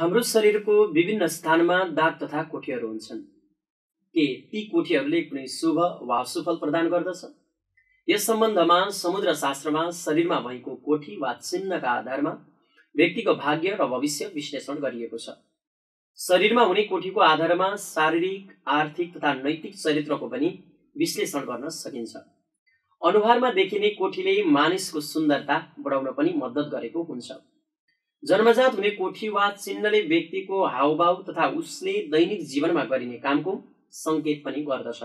हाम्रो शरीरको विभिन्न स्थानमा दाग तथा कोठीहरू हुन्छन्। के ती कोठीहरूले कुनै शुभ वा सुफल प्रदान गर्दछ? यस सम्बन्धमा समुद्र शास्त्रमा शरीरमा भएको कोठी वा चिन्हका आधारमा व्यक्तिको भाग्य र भविष्य विश्लेषण गरिएको छ। शरीरमा हुने कोठीको आधारमा शारीरिक आर्थिक तथा नैतिक चरित्रको पनि विश्लेषण गर्न सकिन्छ। अनुहारमा देखिने कोठीले मानिसको सुन्दरता बढाउन पनि मद्दत गरेको हुन्छ। जन्मजात हुने कोठी वा चिन्हले व्यक्तिको हावभाव तथा उसले दैनिक जीवनमा गरिने कामको सङ्केत पनि गर्दछ।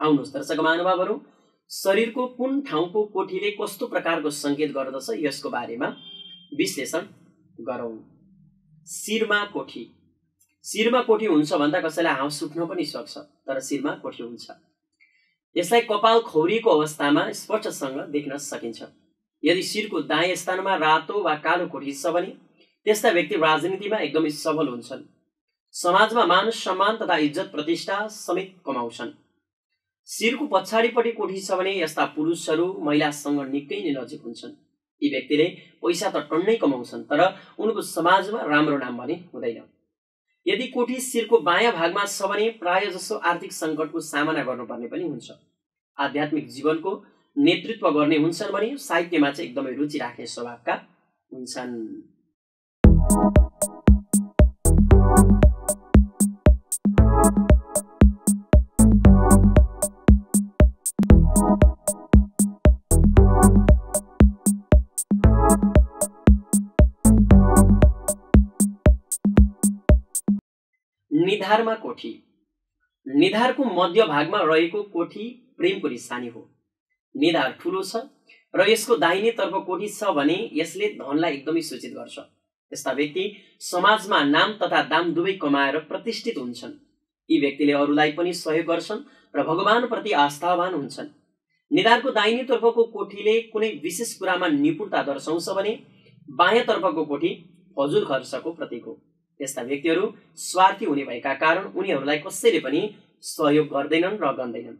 आउनुहोस् दर्शक महानुभावहरू शरीरको कुन ठाउँको कोठीले कस्तो प्रकारको सङ्केत गर्दछ यसको बारेमा विश्लेषण गरौँ। शिरमा कोठी। शिरमा कोठी हुन्छ भन्दा कसैलाई हाँस उठ्न पनि सक्छ तर शिरमा कोठी हुन्छ। यसलाई कपाल खौरिएको अवस्थामा स्पष्टसँग देख्न सकिन्छ। यदि शिरको दायाँ स्थानमा रातो वा कालो कोठी छ भने त्यस्ता व्यक्ति राजनीतिमा एकदमै सफल हुन्छन्। समाजमा मान सम्मान तथा इज्जत प्रतिष्ठा समेत कमाउँछन्। शिरको पछाडिपट्टि कोठी छ भने यस्ता पुरुषहरू महिलासँग निकै नै नजिक हुन्छन्। यी व्यक्तिले पैसा त टन्नै कमाउँछन् तर उनको समाजमा राम्रो नाम भने हुँदैन। यदि कोठी शिरको बायाँ भागमा छ भने प्राय जसो आर्थिक सङ्कटको सामना गर्नुपर्ने पनि हुन्छ। आध्यात्मिक जीवनको नेतृत्व गर्ने हुन्छन् भने साहित्यमा चाहिँ एकदमै रुचि राख्ने स्वभावका हुन्छन्। निधारमा कोठी। निधारको मध्य भागमा रहेको कोठी प्रेमको निशानी हो। निधार ठुलो छ र यसको दाहिने तर्फ कोठी छ भने यसले धनलाई एकदमै सूचित गर्छ। यस्ता व्यक्ति समाजमा नाम तथा दाम दुवै कमाएर प्रतिष्ठित हुन्छन्। यी व्यक्तिले अरूलाई पनि सहयोग गर्छन् र भगवानप्रति आस्थावान हुन्छन्। निधारको दाहिने तर्फको कोठीले कुनै विशेष कुरामा निपुणता दर्शाउँछ भने बायाँ तर्फको कोठी फजुल खर्चको प्रतीक हो। यस्ता व्यक्तिहरू स्वार्थी हुने भएका कारण उनीहरूलाई कसैले पनि सहयोग गर्दैनन् र गन्दैनन्।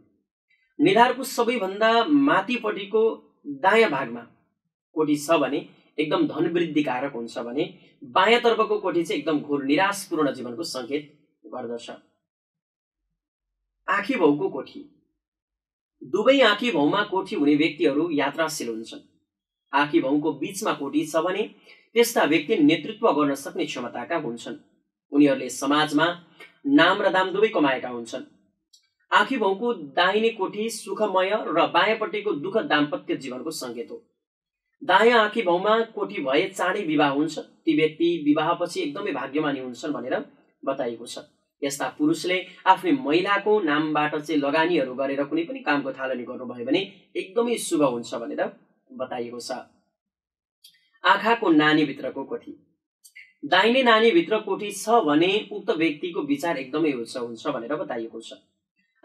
निधारको सबैभन्दा माथिपट्टिको दायाँ भागमा कोठी छ भने एकदम धन वृद्धिकारक हुन्छ भने बायाँ तर्फको कोठी चाहिँ एकदम घोर निराशपूर्ण जीवनको सङ्केत गर्दछ। आँखी भाउको कोठी। दुवै आँखी भाउमा कोठी हुने व्यक्तिहरू यात्राशील हुन्छन्। आँखी भाउको बिचमा कोठी छ भने त्यस्ता व्यक्ति नेतृत्व गर्न सक्ने क्षमताका हुन्छन्। उनीहरूले समाजमा नाम र दाम दुवै कमाएका हुन्छन्। आँखी भाउको दाहिने कोठी सुखमय र बायाँपट्टिको दुःख दाम्पत्य जीवनको सङ्केत हो। दायाँ आँखी भाउमा कोठी भए चाँडै विवाह हुन्छ। ती व्यक्ति विवाहपछि एकदमै भाग्यमानी हुन्छन् भनेर बताइएको छ। यस्ता पुरुषले आफ्नै महिलाको नामबाट चाहिँ लगानीहरू गरेर कुनै पनि कामको थालनी गर्नुभयो भने एकदमै शुभ हुन्छ भनेर बताइएको छ। आँखाको नानीभित्रको कोठी। दाहिने नानीभित्र कोठी छ भने उक्त व्यक्तिको विचार एकदमै उच्च हुन्छ भनेर बताइएको छ।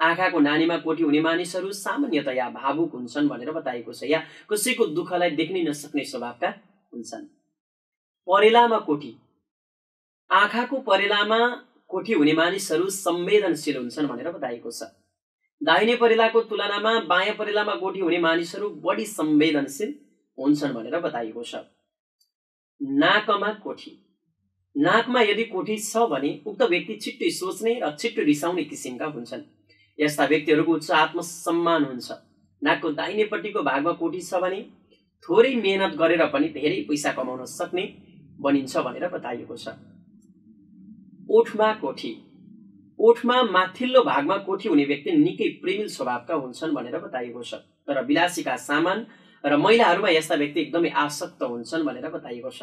आँखाको नानीमा कोठी हुने मानिसहरू सामान्यतया भावुक हुन्छन् भनेर बताइएको छ। या कसैको दुःखलाई देख्नै नसक्ने स्वभावका हुन्छन्। परेलामा कोठी। आँखाको परेलामा कोठी हुने मानिसहरू संवेदनशील हुन्छन् भनेर बताइएको छ। दाहिने परेलाको तुलनामा बायाँ परेलामा कोठी हुने मानिसहरू बढी संवेदनशील हुन्छन् भनेर बताइएको छ। नाकमा कोठी। नाकमा यदि कोठी छ भने उक्त व्यक्ति छिट्टै सोच्ने र छिट्टो रिसाउने किसिमका हुन्छन्। यस्ता व्यक्तिहरूको उच्च आत्मसम्मान हुन्छ। नाकको दाहिनेपट्टिको भागमा कोठी छ भने थोरै मेहनत गरेर पनि धेरै पैसा कमाउन सक्ने बनिन्छ भनेर बताइएको छ। ओठमा कोठी। ओठमा माथिल्लो भागमा कोठी हुने व्यक्ति निकै प्रेमिल स्वभावका हुन्छन् भनेर बताइएको छ। तर विलासीका सामान र महिलाहरूमा यस्ता व्यक्ति एकदमै आसक्त हुन्छन् भनेर बताइएको छ।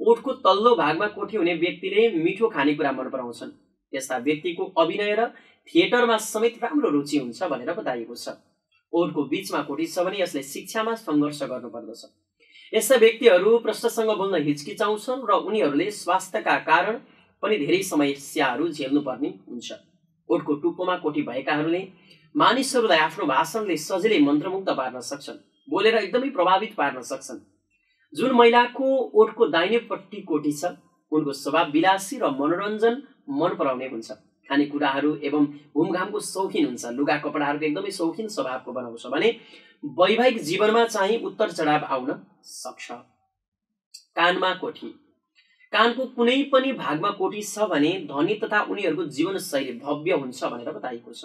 ओठको तल्लो भागमा कोठी हुने व्यक्तिले मिठो खानेकुरा मन पराउँछन् यस्ता व्यक्तिको अभिनय र थिएटरमा समेत राम्रो रुचि हुन्छ भनेर बताइएको छ। ओठको बिचमा कोठी छ भने यसले शिक्षामा सङ्घर्ष गर्नुपर्दछ। यस्ता व्यक्तिहरू प्रश्नसँग बोल्न हिचकिचाउँछन् र उनीहरूले स्वास्थ्यका कारण पनि धेरै समस्याहरू झेल्नुपर्ने हुन्छ। ओठको टुप्पोमा कोठी भएकाहरूले मानिसहरूलाई आफ्नो भाषणले सजिलै मन्त्रमुक्त पार्न सक्छन् बोलेर एकदमै प्रभावित पार्न सक्छन्। जुन महिलाको ओठको दाहिनेपट्टि कोठी छ उनको स्वभाव विलासी र मनोरञ्जन मन पराउने हुन्छ। खानेकुराहरू एवं घुमघामको सौखिन हुन्छ। लुगा कपडाहरूको एकदमै सौखिन स्वभावको बनाउँछ भने वैवाहिक जीवनमा चाहिँ उत्तर चढाव आउन सक्छ। कानमा कोठी। कानको कुनै पनि भागमा कोटी छ भने धनी तथा उनीहरूको जीवनशैली भव्य हुन्छ भनेर बताइएको छ।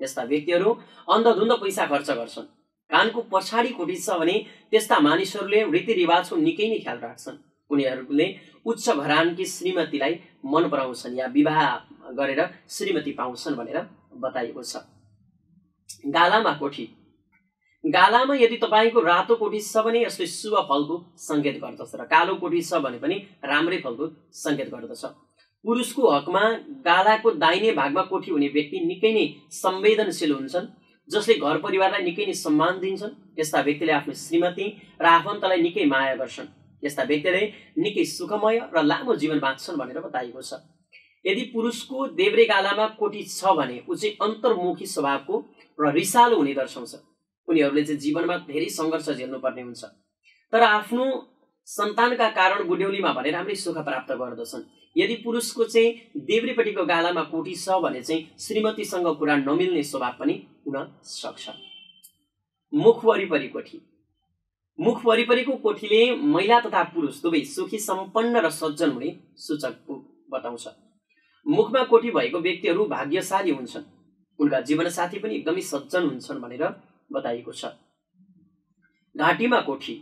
त्यस्ता व्यक्तिहरू अन्धधुन्द पैसा खर्च गर्छन्। कानको पछाडि कोटी छ भने त्यस्ता मानिसहरूले रीतिरिवाजको निकै नै ख्याल राख्छन्। उनीहरूले उच्च घरानकी श्रीमतीलाई मन पराउँछन् या विवाह गरेर श्रीमती पाउँछन् भनेर बताइएको छ। गालामा कोठी। गालामा यदि तपाईँको रातो कोठी छ भने यसले शुभ फलको सङ्केत गर्दछ र कालो कोठी छ भने पनि राम्रै फलको सङ्केत गर्दछ। पुरुषको हकमा गालाको दाहिने भागमा कोठी हुने व्यक्ति निकै नै संवेदनशील हुन्छन् जसले घर परिवारलाई निकै नै सम्मान दिन्छन् यस्ता व्यक्तिले आफ्नो श्रीमती र आफन्तलाई निकै माया गर्छन्। यस्ता व्यक्तिले निकै सुखमय र लामो जीवन बाँच्छन् भनेर बताइएको छ। यदि पुरुषको देब्रे गालामा कोटी छ भने ऊ चाहिँ अन्तर्मुखी स्वभावको र रिसालो हुने दर्शाउँछ। उनीहरूले चाहिँ जीवनमा धेरै सङ्घर्ष झेल्नुपर्ने हुन्छ। तर आफ्नो सन्तानका कारण बुढ्यौलीमा भने राम्रै सुख प्राप्त गर्दछन्। यदि पुरुषको चाहिँ देब्रेपट्टिको गालामा कोटी छ भने चाहिँ श्रीमतीसँग कुरा नमिल्ने स्वभाव पनि हुन सक्छ। मुख वरिपरि कोठी। मुख वरिपरिको कोठीले महिला तथा पुरुष दुवै सुखी सम्पन्न र सज्जन हुने सूचक बताउँछ। मुखमा कोठी भएको व्यक्तिहरू भाग्यशाली हुन्छन्। उनका जीवनसाथी पनि एकदमै सज्जन हुन्छन् भनेर बताइएको छ। घाँटीमा कोठी।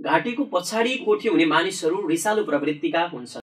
घाँटीको पछाडि कोठी हुने मानिसहरू रिसालु प्रवृत्तिका हुन्छन्।